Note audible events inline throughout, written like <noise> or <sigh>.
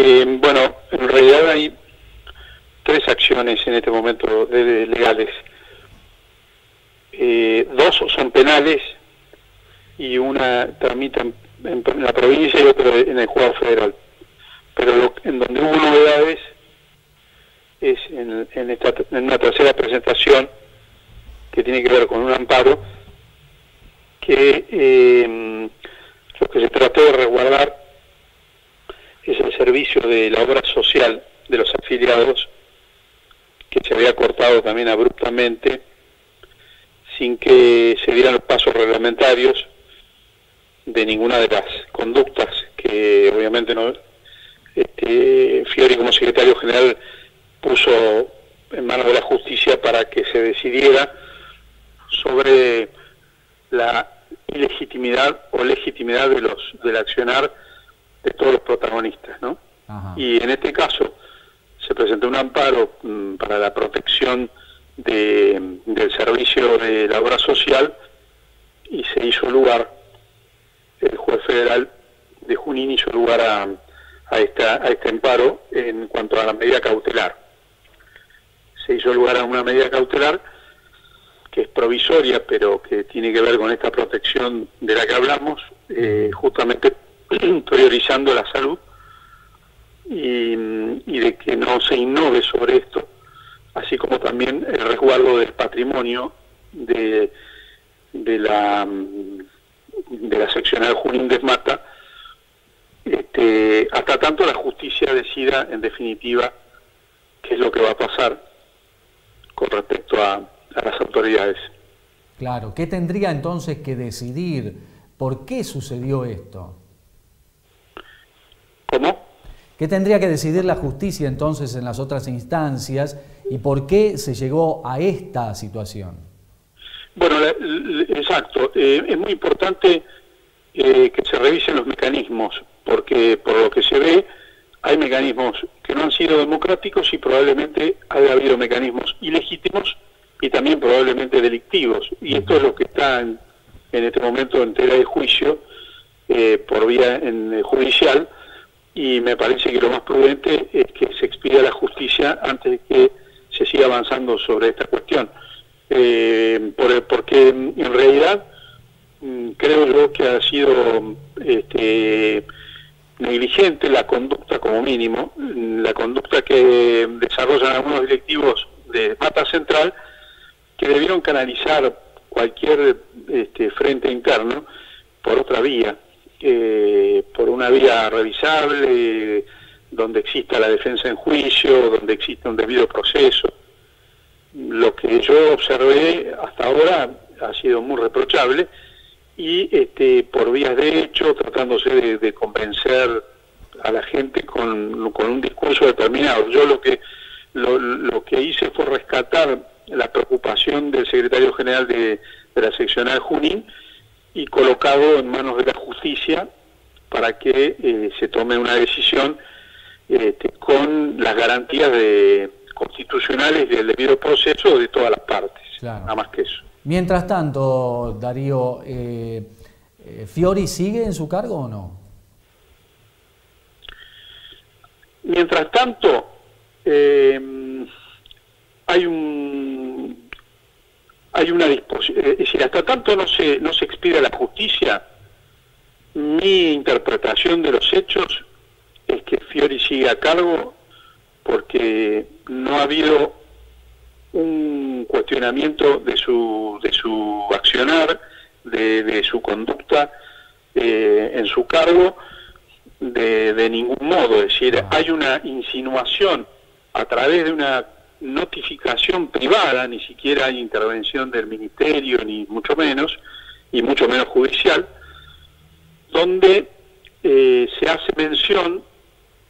Eh, bueno, en realidad hay tres acciones en este momento legales. Eh, dos son penales y una tramita en, la provincia y otra en el juego federal. Pero en donde hubo novedades es en, esta, en una tercera presentación que tiene que ver con un amparo que eh, lo que se trató de resguardar es el servicio de la obra social de los afiliados que se había cortado también abruptamente sin que se dieran los pasos reglamentarios de ninguna de las conductas que obviamente no este, Fiori como secretario general puso en manos de la justicia para que se decidiera sobre la ilegitimidad o legitimidad de los del accionar de todos los protagonistas, ¿no? Y en este caso se presentó un amparo mm, para la protección de, del servicio de la obra social y se hizo lugar, el juez federal de Junín hizo lugar a, a, esta, a este amparo en cuanto a la medida cautelar. Se hizo lugar a una medida cautelar que es provisoria, pero que tiene que ver con esta protección de la que hablamos, eh, justamente <clears throat> priorizando la salud y, de que no se innove sobre esto, así como también el resguardo del patrimonio de, de la de la seccional Junín Desmata, este, hasta tanto la justicia decida en definitiva qué es lo que va a pasar con respecto a, a las autoridades. Claro, ¿qué tendría entonces que decidir? ¿Por qué sucedió esto? ¿Qué tendría que decidir la justicia entonces en las otras instancias y por qué se llegó a esta situación? Bueno, exacto. Eh, es muy importante eh, que se revisen los mecanismos, porque por lo que se ve hay mecanismos que no han sido democráticos y probablemente haya habido mecanismos ilegítimos y también probablemente delictivos. Y esto es lo que está en, este momento en tela de juicio eh, por vía en, judicial y me parece que lo más prudente es que se expida la justicia antes de que se siga avanzando sobre esta cuestión. Eh, porque en realidad mm, creo yo que ha sido este, negligente la conducta como mínimo, la conducta que desarrollan algunos directivos de Mata Central, que debieron canalizar cualquier este, frente interno por otra vía, eh, por una vía revisable, donde exista la defensa en juicio, donde exista un debido proceso. Lo que yo observé hasta ahora ha sido muy reprochable y este, por vías de hecho, tratándose de, convencer a la gente con, con, un discurso determinado. Yo lo que lo, lo que hice fue rescatar la preocupación del secretario general de, la seccional Junín y colocado en manos de la justicia para que eh, se tome una decisión este, con las garantías de, constitucionales del debido proceso de todas las partes, nada más que eso. Mientras tanto, Darío, eh, eh, ¿Fiori sigue en su cargo o no? Mientras tanto, hay un hay una disposición, es decir, hasta tanto no se no se expida la justicia, mi interpretación de los hechos es que Fiori sigue a cargo porque no ha habido un cuestionamiento de su de su accionar, de, su conducta eh, en su cargo de, de ningún modo, es decir, hay una insinuación a través de una notificación privada, ni siquiera hay intervención del ministerio, ni mucho menos, y mucho menos judicial, donde eh, se hace mención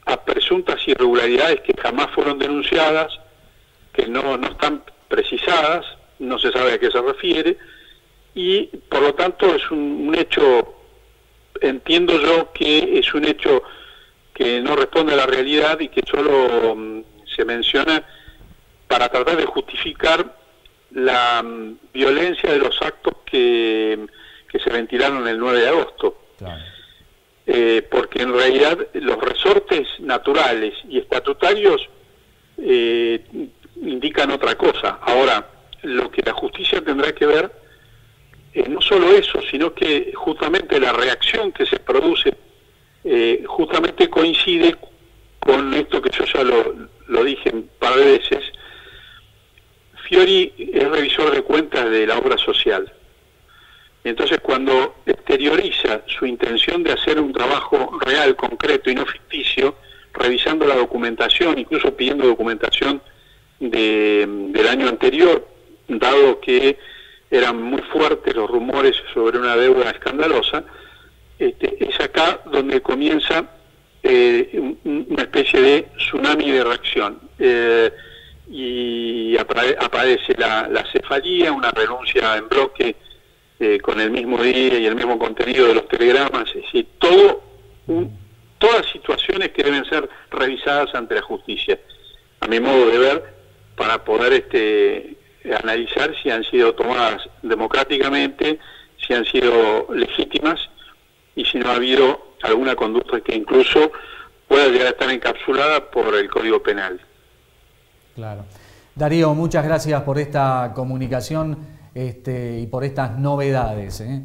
a presuntas irregularidades que jamás fueron denunciadas, que no, no están precisadas, no se sabe a qué se refiere, y por lo tanto es un, hecho, entiendo yo que es un hecho que no responde a la realidad y que solo mm, se menciona para tratar de justificar la mm, violencia de los actos que, se ventilaron el 9 de agosto. Eh, porque en realidad los resortes naturales y estatutarios eh, indican otra cosa. Ahora, lo que la justicia tendrá que ver es no solo eso, sino que justamente la reacción que se produce eh, justamente coincide con esto que yo ya lo, lo dije un par de veces. Fiori es revisor de cuentas de la obra social. Entonces, cuando exterioriza su intención de hacer un trabajo real, concreto y no ficticio, revisando la documentación, incluso pidiendo documentación del año anterior, dado que eran muy fuertes los rumores sobre una deuda escandalosa, este, es acá donde comienza eh, una especie de tsunami de reacción. Eh, y aparece la, la, cefalía, una renuncia en bloque eh, con el mismo día y el mismo contenido de los telegramas, es decir, todo todas situaciones que deben ser revisadas ante la justicia, a mi modo de ver, para poder este, analizar si han sido tomadas democráticamente, si han sido legítimas y si no ha habido alguna conducta que incluso pueda llegar a estar encapsulada por el Código Penal. Claro. Darío, muchas gracias por esta comunicación este, y por estas novedades. ¿eh?